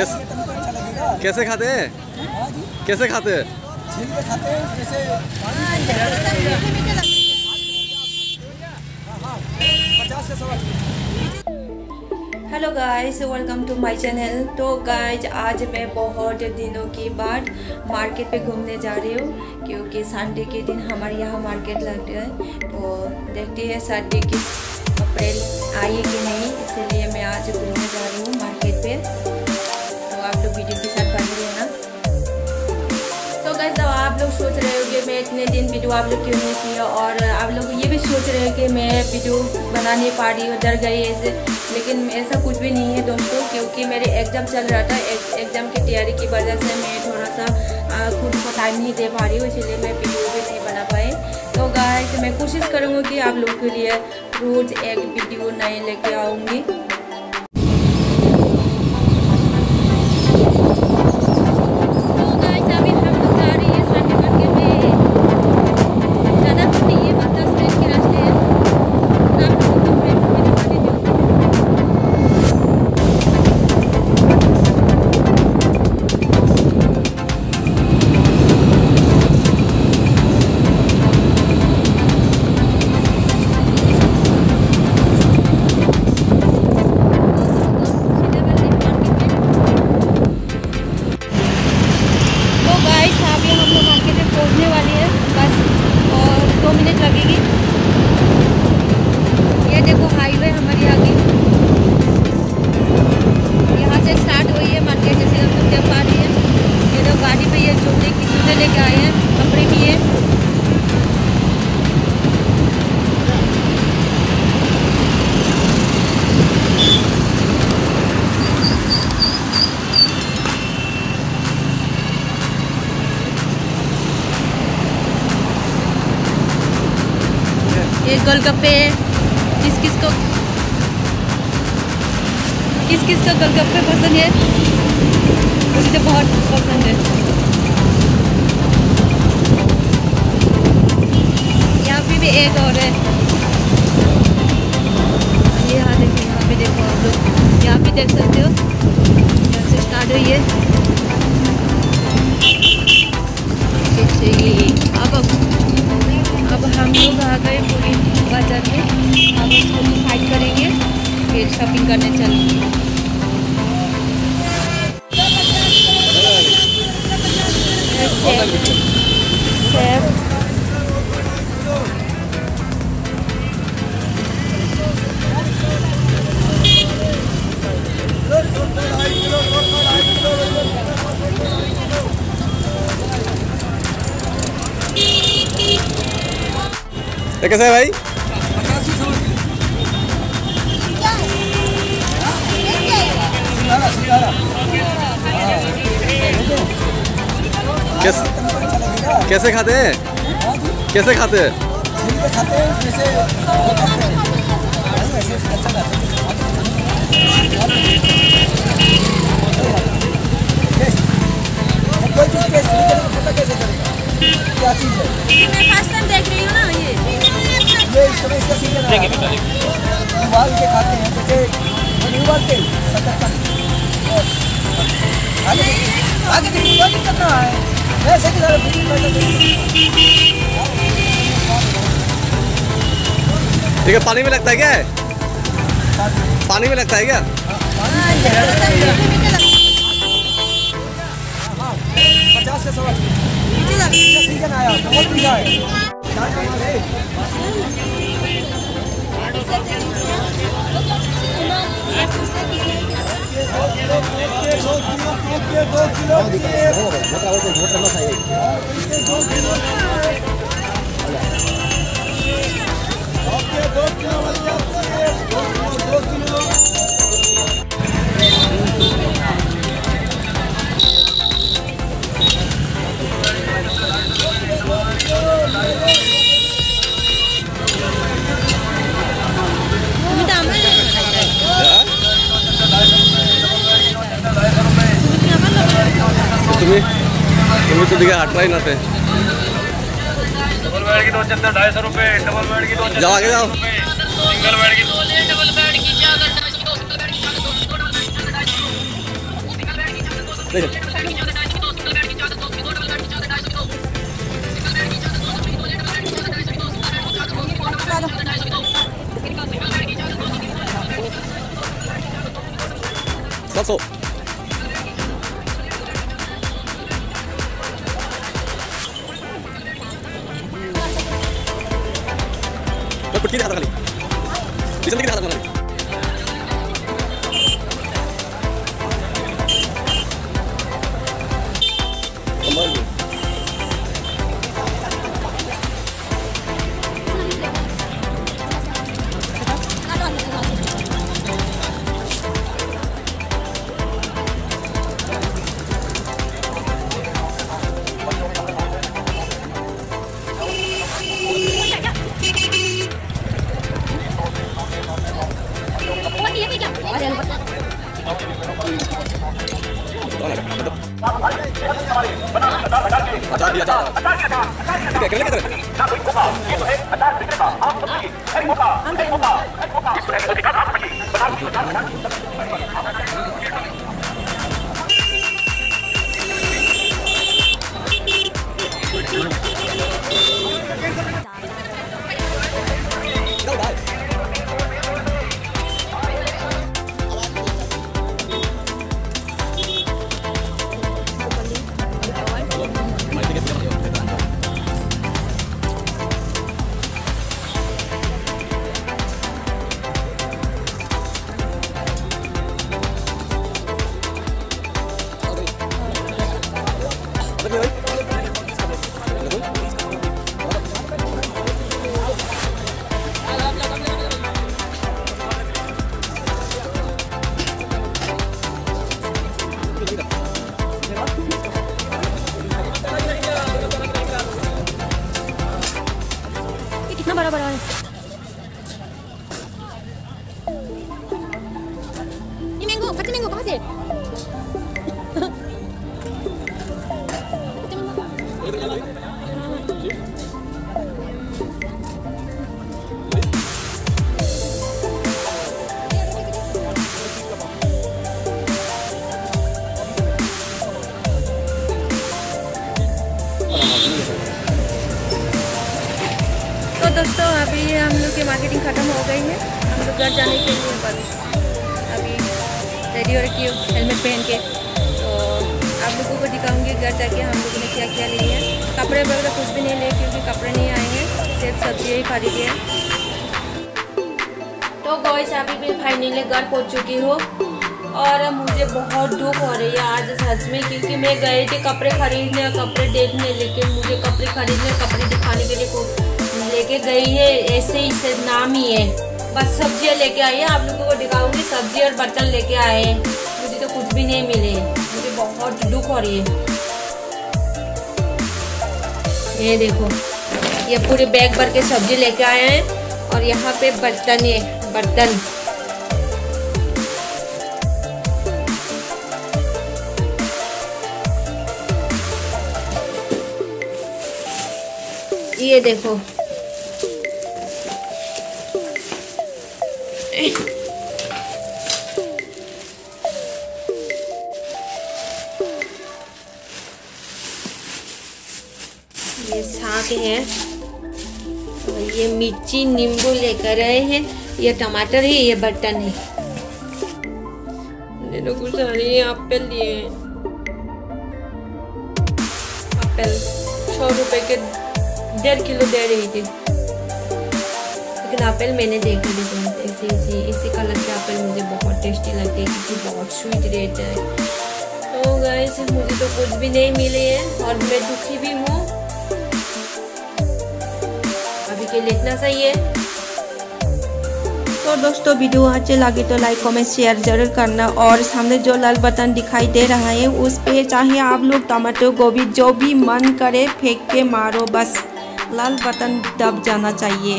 कैसे कैसे खाते हैं? कैसे खाते हैं? Hello guys welcome to my channel तो गाइस आज मैं बहुत दिनों के बाद मार्केट पे घूमने जा रही हूँ, क्योंकि संडे के दिन हमारे यहाँ मार्केट लगता है। तो देखते हैं संडे की कपड़े आए कि नहीं, इसलिए मैं आज घूमने जा रही हूँ मार्केट पे। लोग वीडियो के साथ बने रहना तो गाइस अब आप लोग सोच रहे हो कि मैं इतने दिन वीडियो आप लोग क्यों नहीं किया? और आप लोग ये भी सोच रहे हो कि मैं वीडियो बना नहीं पा रही हूँ, डर गई ऐसे। लेकिन ऐसा कुछ भी नहीं है दोस्तों, क्योंकि मेरे एग्ज़ाम चल रहा था। एग्ज़ाम की तैयारी की वजह से मैं थोड़ा सा खुद को टाइम नहीं दे पा रही हूँ, इसीलिए मैं वीडियो भी नहीं बना पाई। तो गाइस मैं कोशिश करूँगी कि आप लोग के लिए रोज़ एक वीडियो नए लेके आऊँगी। गोलगप्पे किस किस को किस किस को गोलगप्पे पसंद है? मुझे तो बहुत पसंद है। यहाँ पे भी एक और है। यहाँ पे देखो आप लोग। यहाँ भी देख सकते हो। यहाँ से स्टार्ट हुई है। अब हम लोग आ गए पूरी बाज़ार में। हम उसको डिसाइड करेंगे, फिर शॉपिंग करने चलेंगे। ये कैसे है भाई? कैसे कैसे खाते हैं? कैसे खाते हैं? मैं फ़र्स्ट टाइम देख रही हूँ ना ये। ये इस समय इसका सीज़न है उबाल के खाते हैं जैसे का आगे देखिए आगे देखिए क्या दिक्कत ना है की वैसे देखिए। ठीक है पानी में लगता है क्या पानी में लगता है क्या पचास का सवाल इसका सीज़न आया बहुत है चार कमल है तुम्ही तो दिखे हट रहा ही ना थे डबल बेड की दो चद्दर ढाई सौ रुपए डबल बेड की दो जाओ आगे जाओ। सिंगल बेड की सात सौ मैं पुटकी दिखा था खाली किचन की दिखा खाली। अचार दिया अचार ठीक है करने का तरह तो दोस्तों, अभी हम लोग की मार्केटिंग ख़त्म हो गई है। हम लोग घर जाने के लिए बस हो रखी हूँ हेलमेट पहन के। तो आप लोगों को दिखाऊँगी घर जाके हम लोगों ने क्या क्या लिए हैं। कपड़े वगैरह कुछ भी नहीं लिए क्योंकि कपड़े नहीं आए हैं, सिर्फ़ सब्ज़ी ही खरीदी है। तो गॉइस अभी मैं फाइनली घर पहुँच चुकी हो और मुझे बहुत दुख हो रही है आज सच में, क्योंकि मैं गई थी कपड़े खरीदने और कपड़े देखने, लेकिन मुझे कपड़े खरीदने, कपड़े दिखाने के लिए लेके गई है, ऐसे ही नाम ही है। बस सब्ज़ियाँ लेके आई है। आप लोगों को दिखाऊँगी, सब्ज़ी और बर्तन लेके आए हैं। मुझे तो कुछ भी नहीं मिले। मुझे बहुत दुख हो रही है। ये देखो, ये पूरे बैग भर के सब्ज़ी लेके आए हैं और यहाँ पे बर्तन है, बर्तन। ये देखो ये साग है। और ये मिर्ची नींबू लेकर आए हैं। ये टमाटर है ये बर्तन है। मैंने तो कुछ सारे एप्पल लिए एप्पल सौ रुपए के डेढ़ किलो दे रही थी। लेकिन एप्पल मैंने देखा देखो ऐसे इसी इसी कलर के एप्पल मुझे बहुत टेस्टी लगते हैं क्योंकि बहुत स्वीट रहता है। तो गाइस मुझे तो कुछ भी नहीं मिले हैं और मैं दुखी भी के इतना सही है। तो दोस्तों, वीडियो अच्छे लगे तो लाइक कमेंट शेयर ज़रूर करना और सामने जो लाल बटन दिखाई दे रहा है, उस पे चाहे आप लोग टमाटो, गोभी जो भी मन करे, फेंक के मारो, बस लाल बटन दब जाना चाहिए।